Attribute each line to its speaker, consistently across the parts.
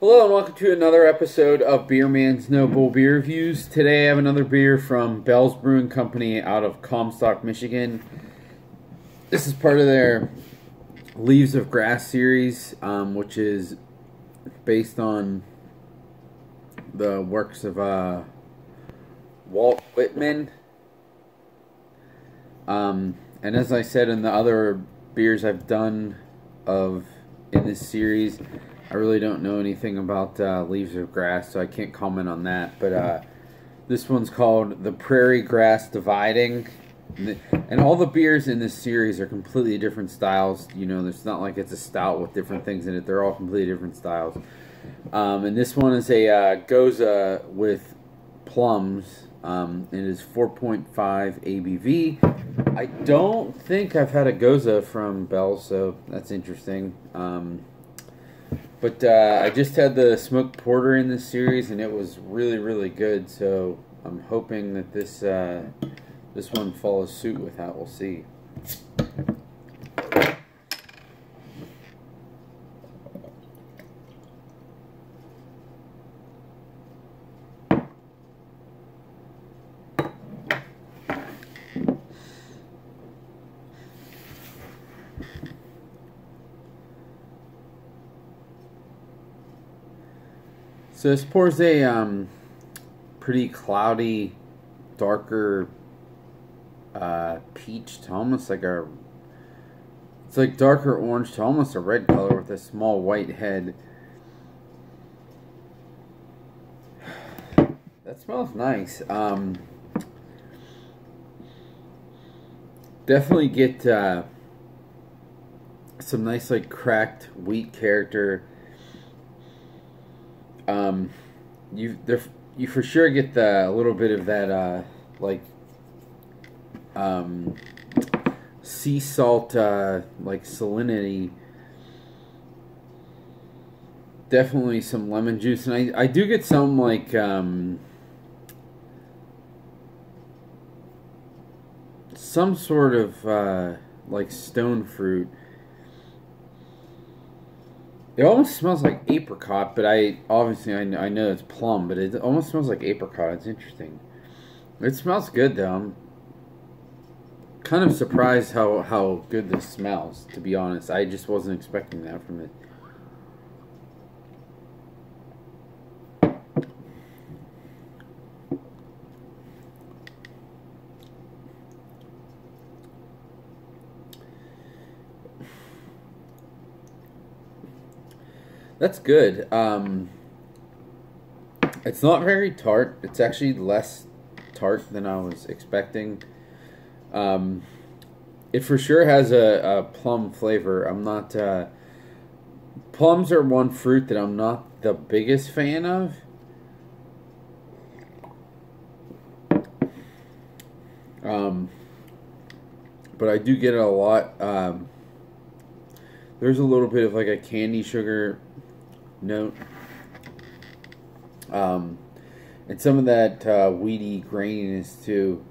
Speaker 1: Hello and welcome to another episode of Beerman's No Bull Beer Reviews. Today I have another beer from Bell's Brewing Company out of Comstock, Michigan. This is part of their Leaves of Grass series, um, which is based on the works of uh, Walt Whitman. Um, and as I said in the other beers I've done of in this series, I really don't know anything about uh, Leaves of Grass, so I can't comment on that. But uh, this one's called the Prairie Grass Dividing. And all the beers in this series are completely different styles. You know, it's not like it's a stout with different things in it. They're all completely different styles. Um, and this one is a uh, Gose with plums. Um, it is 4.5 ABV. I don't think I've had a Gose from Bell, so that's interesting. Um, but uh, I just had the smoked porter in this series, and it was really, really good. So I'm hoping that this uh, this one follows suit with that. We'll see. So this pours a um, pretty cloudy, darker uh, peach to almost like a. It's like darker orange to almost a red color with a small white head. That smells nice. Um, definitely get uh, some nice like cracked wheat character um, you you for sure get the a little bit of that uh, like um, sea salt uh, like salinity. Definitely some lemon juice, and I I do get some like um, some sort of uh, like stone fruit it almost smells like apricot, but I obviously I, I know it's plum, but it almost smells like apricot. It's interesting. It smells good though. I'm kind of surprised how how good this smells. To be honest, I just wasn't expecting that from it. That's good. Um, it's not very tart. It's actually less tart than I was expecting. Um, it for sure has a, a plum flavor. I'm not. Uh, plums are one fruit that I'm not the biggest fan of. Um, but I do get it a lot. Um, there's a little bit of like a candi sugar note. Um, and some of that uh, weedy graininess too.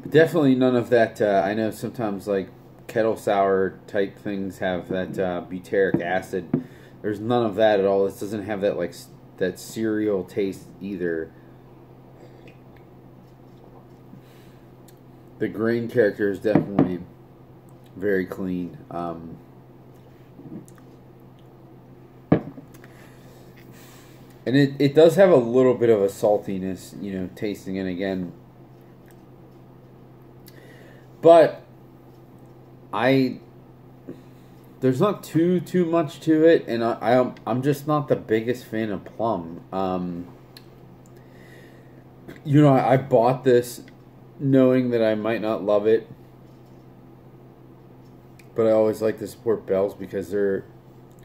Speaker 1: But definitely none of that. Uh, I know sometimes like kettle sour type things have that uh, butyric acid. There's none of that at all. This doesn't have that like that cereal taste either. The grain character is definitely very clean. Um, And it, it does have a little bit of a saltiness, you know, tasting it again. But I there's not too too much to it, and I, I I'm just not the biggest fan of plum. Um, you know, I, I bought this knowing that I might not love it, but I always like to support Bells because they're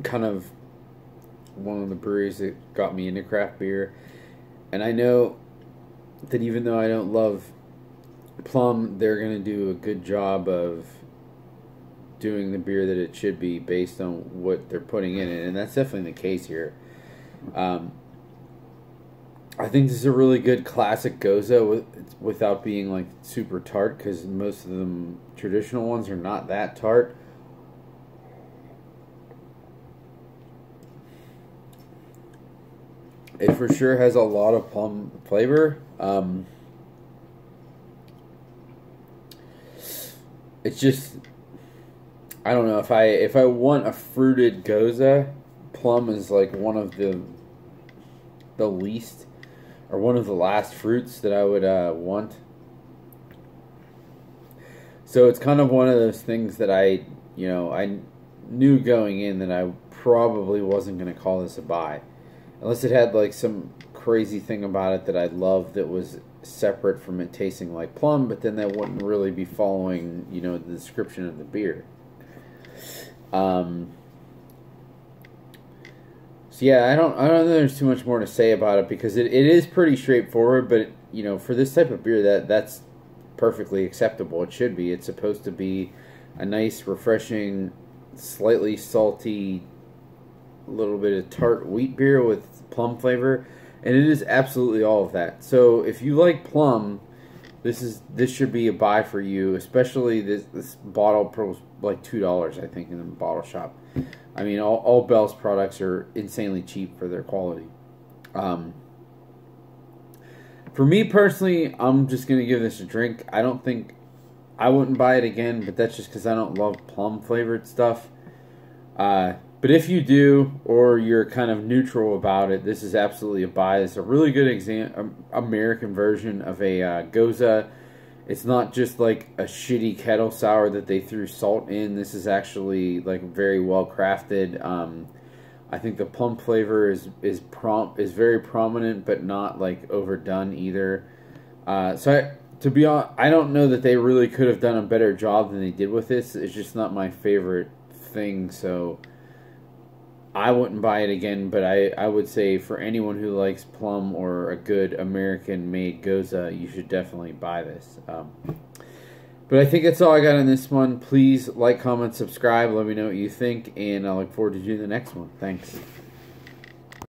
Speaker 1: kind of one of the breweries that got me into craft beer. And I know that even though I don't love Plum, they're going to do a good job of doing the beer that it should be based on what they're putting in it. And that's definitely the case here. Um, I think this is a really good classic Gose with, without being like super tart because most of them traditional ones are not that tart. It for sure has a lot of plum flavor. Um, it's just I don't know if I if I want a fruited Gose, plum is like one of the the least or one of the last fruits that I would uh, want. So it's kind of one of those things that I, you know, I knew going in that I probably wasn't going to call this a buy. Unless it had like some crazy thing about it that I loved that was separate from it tasting like plum, but then that wouldn't really be following, you know, the description of the beer. Um, so yeah, I don't, I don't know there's too much more to say about it because it, it is pretty straightforward, but you know, for this type of beer, that that's perfectly acceptable. It should be. It's supposed to be a nice, refreshing, slightly salty, little bit of tart wheat beer with plum flavor, and it is absolutely all of that. So if you like plum, this is this should be a buy for you, especially this this bottle pros like two dollars I think in the bottle shop. I mean, all, all Bell's products are insanely cheap for their quality. Um, for me personally, I'm just gonna give this a drink. I don't think I wouldn't buy it again, but that's just because I don't love plum flavored stuff. Uh, but if you do, or you're kind of neutral about it, this is absolutely a buy. It's a really good exam- um, American version of a uh, Gose. It's not just like a shitty kettle sour that they threw salt in. This is actually like very well crafted. Um, I think the plum flavor is is prom is very prominent, but not like overdone either. Uh, so I, to be honest, I don't know that they really could have done a better job than they did with this. It's just not my favorite thing. So I wouldn't buy it again, but I, I would say for anyone who likes plum or a good American made Gose, you should definitely buy this. Um, but I think that's all I got on this one. Please like, comment, subscribe. Let me know what you think, and I look forward to doing the next one. Thanks.